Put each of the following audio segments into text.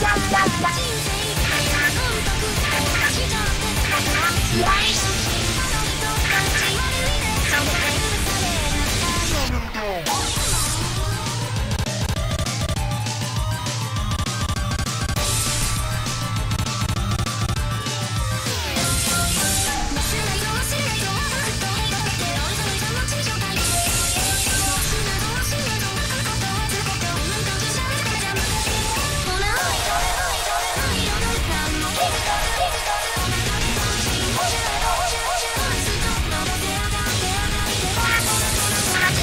yeah, yeah, yeah.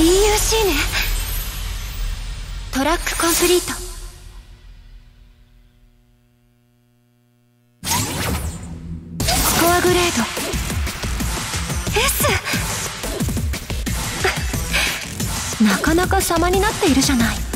PUC ねトラックコンプリート。コアグレード。S なかなか様になっているじゃない。